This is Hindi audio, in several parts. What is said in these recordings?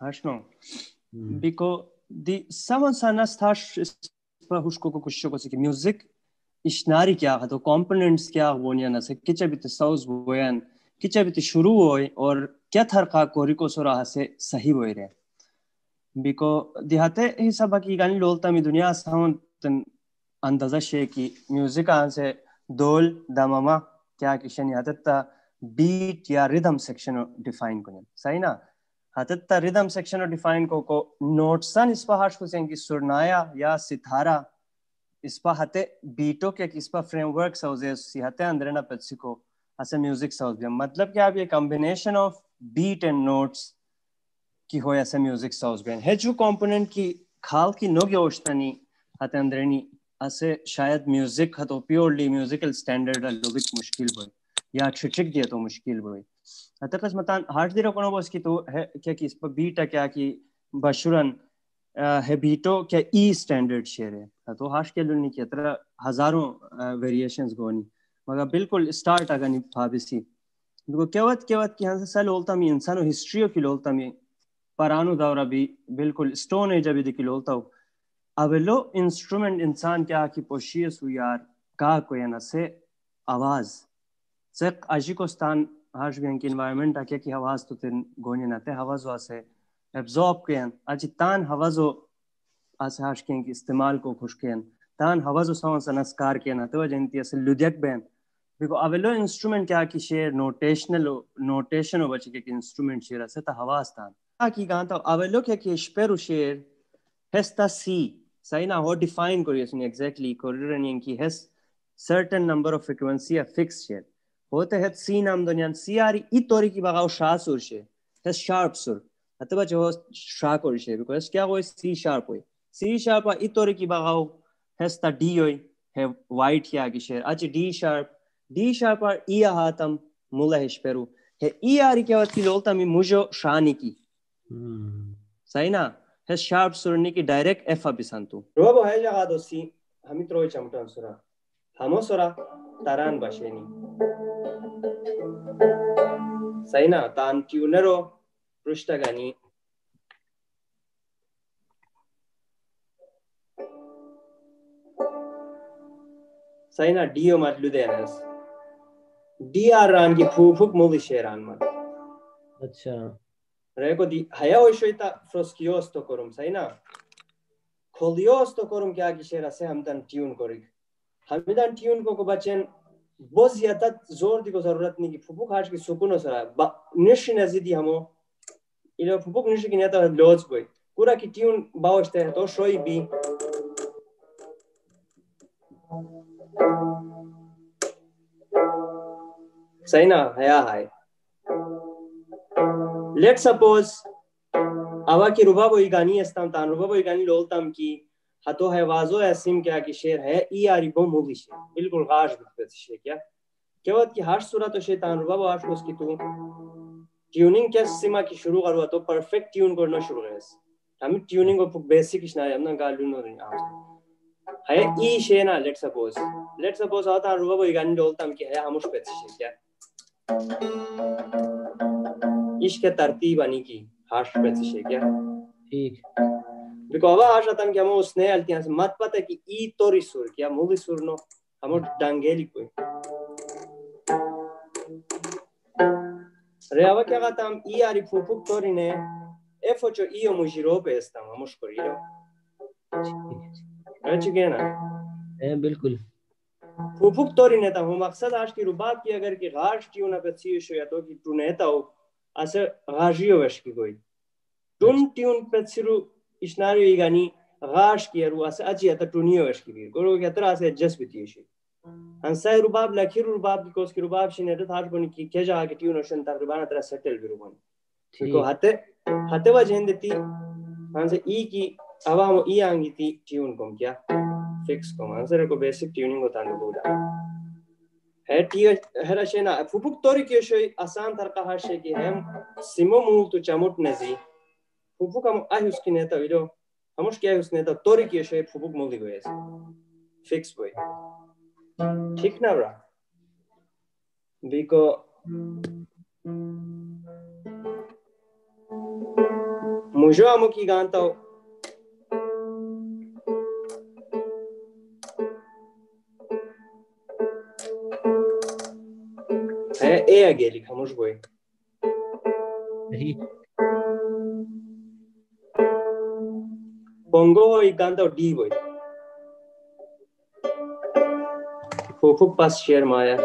Ashno. Biko di savan sanas tash pa hushko ko kushko ko ki music ishnari kya है तो कंपोनेंट्स क्या होनिया ना से किचे बित साउस बोयन किचे बित शुरू होय और क्या थर का कोरी को सोरा से सही बोय रे बिको दिहाते हिसाब की गानी लोलता मी दुनिया साउंड तन अंदाज़ा शे की म्यूज़िक आन से दोल दमामा क्या किशन यादता बीट या रिदम सेक्शन डिफाइन कुन सही ना हतत्ता रिदम सेक्शन डिफाइन को को नोट्सन इस पर हाश कुछ की सुरनाया या सितारा इस पर हते बीटो के इस पर फ्रेमवर्क साउजे सिहते अंदर ना पत्सिको असे म्यूज़िक साउज भी मतलब क्या अब ये combination of beat and notes की हो ऐसे म्यूज़िक साउज भी है। जो कंपोनेंट की खाल की नोगे ओश्तनी हते अंदरनी असे शायद म्यूज़िक, हतो प्योरली म्यूजिकल स्टैंडर्ड लोगिक मुश्किल होई या छिटिक दिए तो मुश्किल होई hata qismatan harjdira kono bos ki to है, क्या कि इस पर बीट है क्या कि बशुरन है, बीटो क्या ई स्टैंडर्ड शेयर है। तो हाश के लुनी की तरह हज़ारों वेरिएशंस गोनी मगर बिल्कुल स्टार्ट अगर नहीं भाबिसी देखो केवत केवत की हंस सल ओलता मी, इंसानो हिस्ट्री की लोलता मी। परानो दौरा भी, बिल्कुल स्टोन एज अभी दिखी लोलता हूँ। अवेलो इंस्ट्रूमेंट इंसान क्या की पोशियस हु यार, का कोई ना, से आवाज़। सक अजिकोस्तान bien environment ake ki havas to ten goni na te havas wase absorb kiyan aji tan havazo as harsh kiyan ki istemal ko khush kiyan tan havazo sawan sanaskar kiyan to jenti asal ludyak ben देखो अवेलो इंस्ट्रूमेंट क्या की शेयर नोटेशनल नोटेशन हो बचे के इंस्ट्रूमेंट शेयर असे ता हवास तान क्या की गान तो अवेलो क्या की स्पेरो शेयर हेस्ता सी सही ना हो डिफाइन करियो सुनी एग्जैक्टली कोरियन की हेस certain number of frequency a fixed share होते het sinam donyan siari itori ki bagao sha sur she has sharp sur hataba jo sha kor she because kya hoy c sharp hoy c sharp itori ki bagao has ta d hoy he white ya ki she ach d sharp d sharp ar i hatam mula he speru he i ari kya wat ki lolta mi mujo shani ki सही ना है शार्प सुरनी की डायरेक्ट एफ़ अभिसंतु रोबो है जगह दो सी हमित रोय चमटन सुरा हमो सुरा तारान बशेनी सैना तान ट्यूनरो पृष्ठगणी सैना डियो मटलुदेनस डिआर रान की फूफुक मुली शेरान मत अच्छा रेको दी हया ओशोइता फ्रोस्कियोस तो करूम सैना खोलियोस तो करूम क्या की शेरा से हम तन ट्यून करी हमिदन ट्यून को को बचन बहुत ज़्यादा ज़ोर दी को ज़रूरत नहीं की फुफुक हाश की सुकून सरा निश नजीदी हमो इलो फुफुक निश की नेता लोज बोई पूरा की ट्यून बावस्ते तो शोई बी सही ना हया हाय लेट सपोज़ आवा की रुबा बोई गानी अस्ताम तान रुबा बोई गानी लोलताम की है ऐसिम क्या की शेर है ई आरी बो मूवी शेर बिल्कुल गाश बिल्कुल शेर क्या क्या बात की हर सूरत तो शैतान रुबा वो आश उसकी तू ट्यूनिंग क्या सीमा की शुरू करवा तो परफेक्ट ट्यून करना शुरू कर हम ट्यूनिंग को बेसिक इश्ना है हमना गालू नो नहीं आ है ई शे ना लेट सपोज़ लेट सपोज़ आता रुबा वो गानी डोलता हम की है हम उस पे शेर क्या इश्क तरतीब आनी की हाश पे शेर क्या ठीक Because aşağıdan ki ama usne altiyan mat pata ki i tori sur ki mugi sur no amo dangeli koi. Reava ki agatam i ari fupuk tori ne e focho io mujiro pe estam amo shkoriro. अच्छी क्या ना है बिल्कुल फुफुक तोरी नेता हूँ मकसद आज की रुबाब की अगर की गाश ट्यून पे सीश या तो की टू नेता हो असे गाजियो वश की कोई टून ट्यून पे इश्नारी गनी गाश की अरु असे अजी अता टूनियो वश की भी गोरो के तरह से जस भी थी अंसाई रुबाब लखीर रुबाब की कोस की रुबाब शिने तो थाट बनी की के जा के ट्यून ओशन तकरीबन तरह सेटल भी रुबन ठीक को हते हते वजह देती हमसे ई की आवाम ई आंगी थी ट्यून कम क्या फिक्स कम आंसर को बेसिक ट्यूनिंग होता है है टी है रशेना फुफुक तोरी के शोई आसान तरका हशे की हम सिमो मूल तो चमुट नजी फुफुक हम आई उसकी नेता विलो हमश क्या उसने तो तोरी के शोई फुफुक मूली गए फिक्स बोई ठीक ना ब्रा बिको मुझो आमो की गानता हो है ए अगेली खामोश बोई Pongo i ganda di boy. Fofo pas share maya.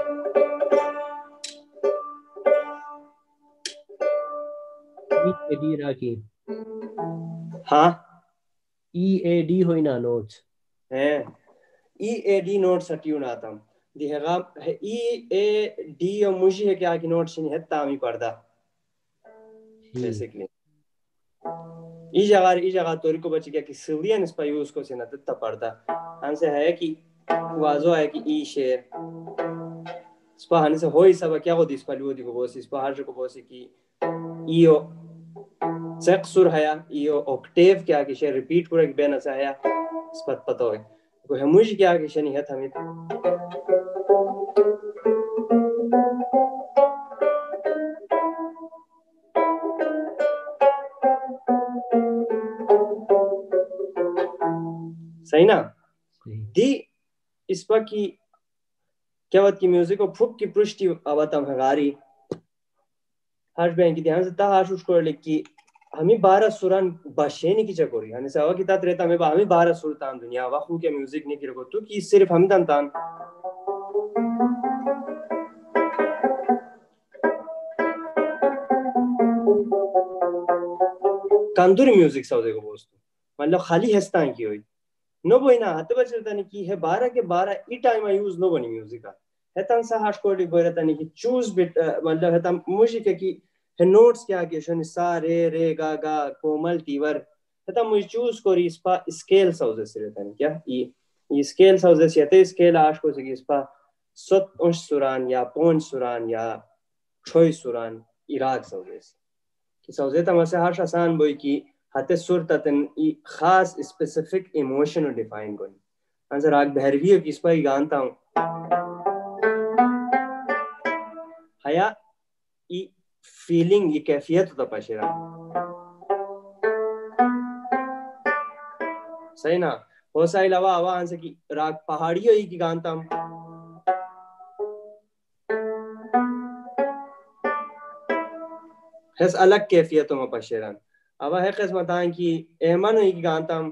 EAD राकी हाँ ई ए डी ईएडी होइना नोट्स है E A D notes note सटी उनातम दिहेगा ई ए डी और मुझी है क्या की नोट शिनी है तामी पर्दा बेसिकली ई जगह ई जगह तोरी को बची क्या कि सिलियन इस पर यूज़ को सिना तत्ता पर्दा हमसे है कि वाजो है कि ई शेर पर हने से होई सब क्या को दिस पर दी को बोस इस पर हर को बोस की ईओ सेक सुर हया ईओ ऑक्टेव क्या कि शेर रिपीट पूरा कि बेन ऐसा हया इस पर पता है को है मुझे क्या कि शनि है थमित सही ना? दी इस पर की क्या बात की म्यूज़िक को फुक की पृष्टि अवतम हगारी हर्ष बैंक की ध्यान से ता हर्ष उसको लिखी हमें बारह सुरन बशेनी की चकोरी हमें सवा की तात रहता हमें हमें बारह सुल्तान दुनिया वखू के म्यूज़िक नहीं किरो तो कि सिर्फ़ हम तन तान। कंदूरी म्यूज़िक सौदे को बोस्तू मतलब खाली हस्तान की हुई। नो बोइना हते बचरता नहीं की है बारह के बारह, ई टाइम यूज़ नो बनी म्यूज़िक का हेतन सा हाश कोडी गोरता नहीं की चूज़ बिट मतलब हेतन मुझे के की, है नोट्स क्या के शन सा, रे रे, गा गा, कोमल टीवर हेतन मुझे चूज़ कोरी इस पा स्केल सौजे से रहता नहीं क्या? ई ई स्केल सौजे से यते स्केल आश को से इस पा सत अंश सुरान या पौन सुरान या छोई सुरान इराक सौजे से कि सौजे तमसे हाश आसान बोई की सुर ततन ई खास स्पेसिफिक इमोशन डिफाइन कोनी। आंसर राग भैरवी की इस पर गानता हूँ। हया, ई फीलिंग ई कैफियत होता पशेरा। सही ना? हो सा अलावा आवा आंसर की राग पहाड़ियों ई की गानता हूँ। अलग कैफियतों में पशेरा। अब है किस्मत की एमन ई की गानता हूँ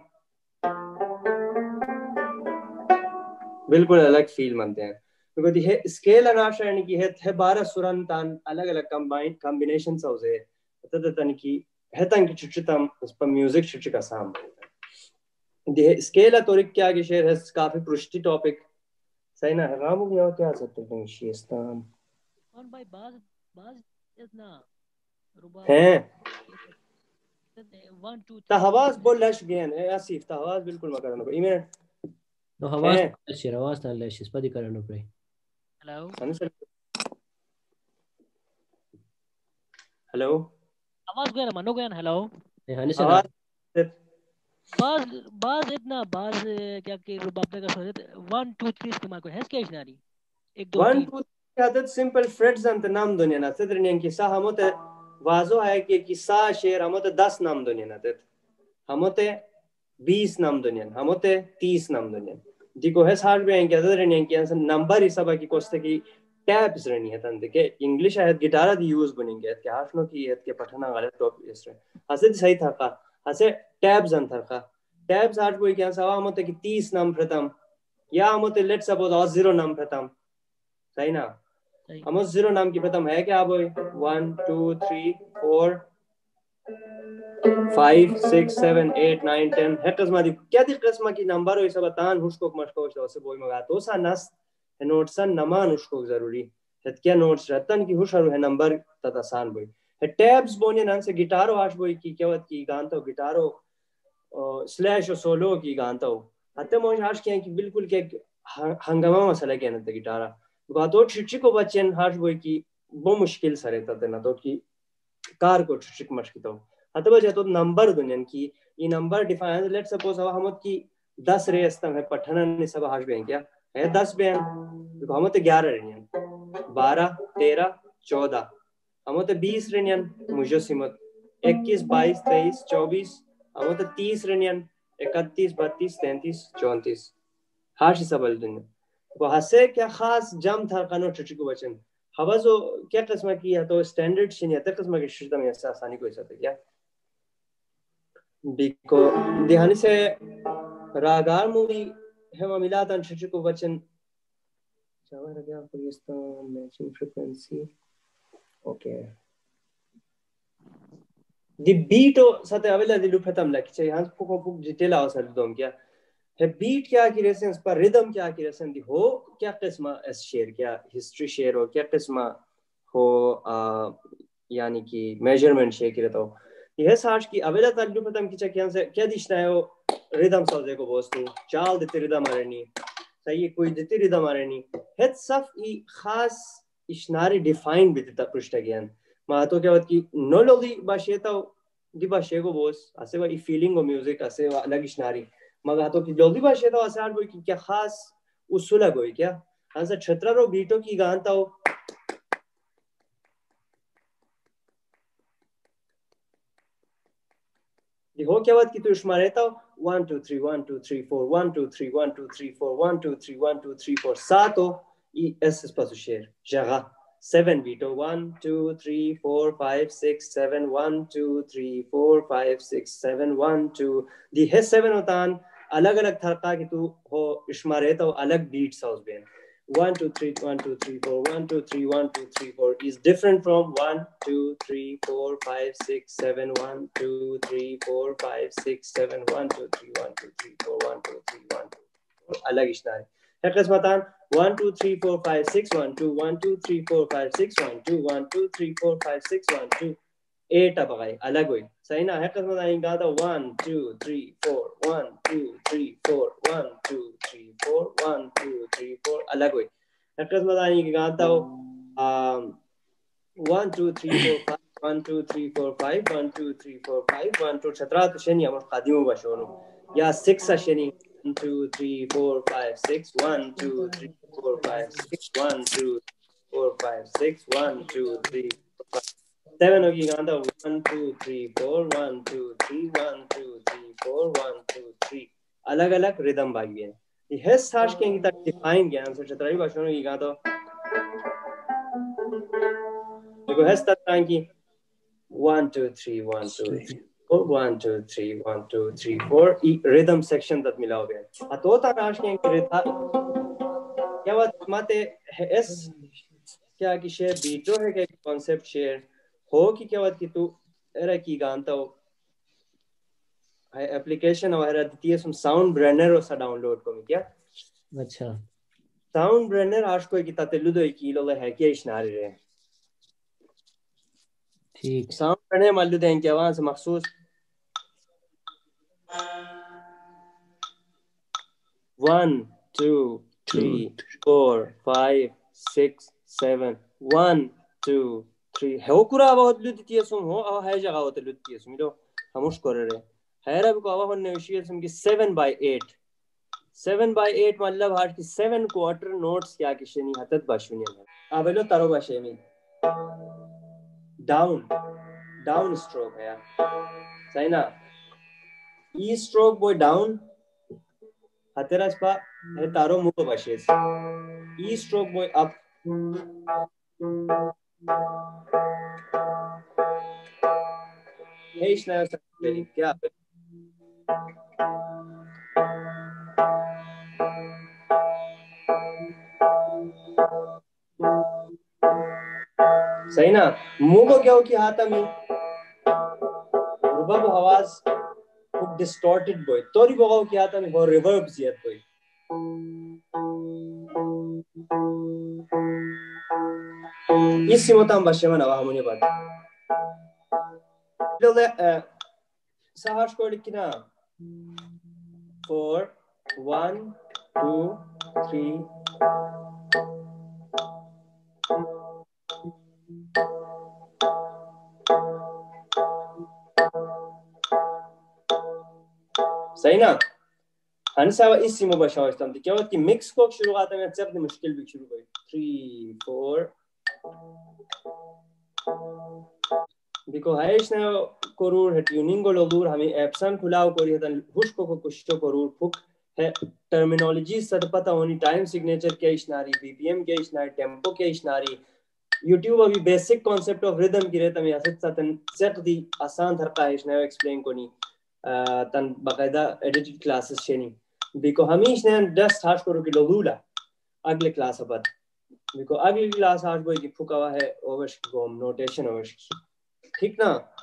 बिल्कुल अलग फील मनते हैं क्योंकि हे स्केल अनाशरण की है थे बारह सुरन तान अलग अलग कंबाइन कॉम्बिनेशन सौजे तद तन की है तन की चुचतम उस पर म्यूज़िक चुच का साम दे स्केल तोरिक क्या के शेर है काफ़ी पृष्टि टॉपिक सही ना है रामू क्या क्या सकते हैं शेस्तान कौन भाई बाज बाज इतना हैं बोल लश गेन है आसिफ तहवास बिल्कुल मकर नो इमे No havas Eh. leshir, havas tan leshis, padi karano pre. Hello आवाज़ गया ना मनो गया ना हेलो sa आवाज़ बाज बाज इतना बाज क्या कि रुबाबे का सोचे वन टू थ्री इसके मार्को है क्या इशनारी एक दो वन तीन टू आदत सिंपल फ्रेड्स अंत नाम दुनिया ना तद रनियन की सा हमोते वाजो है कि कि सा शेर हमोते 10 नाम दुनिया ना तद हमोते 20 नाम दुनिया हमोते 30 नाम दुनिया दिको है सार भी हैं क्या तद रनियन की आंसर नंबर ही सब की कोस्ते की टैब्स है तंद के इंग्लिश है गिटार दी यूज़ बनेंगे के हाशनो की है के पठना गलत टॉप इस रहे हसे सही था का हसे टैब्स अंतर का टैब्स आठ कोई क्या सवा हमोते की 30 नाम प्रथम या हमोते लेट सपोज़ ज़ीरो नाम प्रथम सही ना हम उस ज़ीरो नाम की प्रथम है क्या बोई one two three four five six seven eight nine ten है किस्म दी। क्या दी किस्म की नंबर हो? सब तान हुस्को मशको तो से बोई मगा। तो सा नस नोट सन नमान हुस्को ज़रूरी। है क्या नोट्स रतन की हुश है नंबर तत आसान बोई है टैब्स बोने नन से गिटारो आश बोई की क्या की गान तो गिटारो स्लैश सोलो की गान तो हते मोश आश किया कि बिल्कुल के हंगामा मसला के न गिटारा। बातो छिची को बच्चन हाश बोई की वो मुश्किल सरे तते ना तो की कार को छिचिक मश्किल तो हते बजे तो नंबर दुनियन की ये नंबर डिफाइन लेट सपोज़ हवा हमत की 10 रे स्तम है पठन ने सब हाश बेन क्या है 10 बेन तो हमत 11 रेनियन 12 13 14 हमत 20 रेनियन मुजो सिमत इक्कीस बाईस तेईस चौबीस हम तो तीस रनियन इकतीस बत्तीस तैतीस चौंतीस हाश सबल दिन हसे क्या खास जम था कनो चुचको बचन हवजो क्या किस्म की है तो स्टैंडर्ड शिन या किस्म की शिदम या आसानी कोई सकते क्या बिको दिहानी से रागार मूवी है मिलातन चुचको बचन चावर गया Pakistan matching frequency okay di beat sate avela di lupatam la kiche hans puk puk detail awasar dom kya है बीट क्या की रेसन इस पर रिदम क्या की रेसन दी हो क्या किस्म एस शेयर क्या हिस्ट्री शेयर हो क्या किस्म हो आ, यानी कि मेज़रमेंट शेयर की रहता हो। यह साज की अवेला तक पतम की क्या से क्या दिशना है वो? रिदम सौदे को बोस्तू चाल देते रिदम आरनी सही कोई देते रिदम आरनी हेड सफ ई खास इशनारी डिफाइन बितता पृष्ठ ज्ञान मा तो क्या बात की नोलोली बाशेता दी बाशे को बोस असे वा ई फीलिंग को म्यूज़िक असे वा अलग इशनारी। मग तो की जल्दी बाशे तो असे आर की क्या खास उसूला गोई क्या? हंसा छत्रा रो बीटो की गानता हो. हो क्या बात की तू इश्मा रहता हो? One two three one two three four one two three one two three four one two three one two three four सात हो. ई एस एस पासो शेर जगह 7 veto 1 2 3 1 2 the has 7 otan alag alag tharka ki tu ho ishma rehta ho alag beats house bin 1 2 3 1 2 3 4 1 2 3 1 2 3 4 is different from 1 2 3 4 5 6 7 1 2 3 4 5 6 7 1 2 3 1 2 3 4 1 2 3 1 2 alag ishna hai है किस्मतान one two three four five six one two one two three four five six one two one two three four five six one two eight अब गए अलग हुई सही ना है किस्मत आई गा तो one two three four one two three four one two three four one two three four अलग हुई है किस्मत आई गा तो um one two three four five one two three four five one two three four five one two Chatra तो शनि अमर कादियों बशोनो या six Shani two, three, four, five, six. One, two, three, four, five, six. One, two, four, five, six. One, two, three, four, five. Seven of you Uganda. One, two, three, four. One, two, three. One, two, three, four. One, two, three. अलग अलग रिदम भागी हैं The his harsh king that define gyam so chatravi bashano ki gato. देखो his tat ki 1 2 3 1 2 3 one two three one two three four rhythm section तक मिलाओ बे तो ताराशें के रिदा क्या बात माते एस क्या कि शेर बीटो है के कॉन्सेप्ट शेर हो कि क्या बात कि तू एरा की गानता हो एप्लीकेशन हमारा द्वितीय सम साउंड ब्रेनर ओसा डाउनलोड को क्या अच्छा साउंड ब्रेनर आज कोई की ताते लुदो की लोले है क्या इश्नारे रहे ठीक साउंड ब्रेनर मालूद है क्या वहाँ से मखसूस one, two, three, four, five, six, seven. One, two, three. है वो बहुत लुटी सुम हो और है जगह होते लुटी सुम इधो हमुश कर रहे है रब को seven by eight. seven by eight मतलब हार्ट की seven quarter notes क्या की शनि हतत बाशुनिया है अब लो तारो बाशे में down down stroke है सही ना E stroke boy down है तारो मुको बशेस E stroke boy up. है इश्ना स्पेलिंग क्या? सही ना मुँह को क्या हो कि हाथ में रुबब आवाज़ खूप डिस्टॉर्टेड बोय तोरी बघाव की आता मी हो रिवर्ब जियत बोय इसी मोता भाषा में नवा हमने बात। दले सहाश को लिखना फोर सही ना हंसा इसी में बशाव इस्लाम थी क्या की मिक्स को शुरुआत में जब मुश्किल भी शुरू हुई थ्री फोर बिको हाइश ने करूर है ट्यूनिंग को लोदूर हमें एप्सन खुलाव करी है हुश को कुछ तो करूर फुक है टर्मिनोलॉजी सद पता होनी टाइम सिग्नेचर क्या इशनारी बीपीएम क्या इशनारी टेंपो क्या इशनारी यूट्यूब अभी बेसिक कॉन्सेप्ट ऑफ़ रिदम की रहता मैं असत सतन सेट दी आसान धरता है इसने एक्सप्लेन को नहीं तन बकायदा एडिटेड क्लासेस biko बिको हमीश ने दस हाश करो कि agle अगले क्लास biko बिको class क्लास आज ki की hai ओवश को नोटेशन ओवश ठीक ना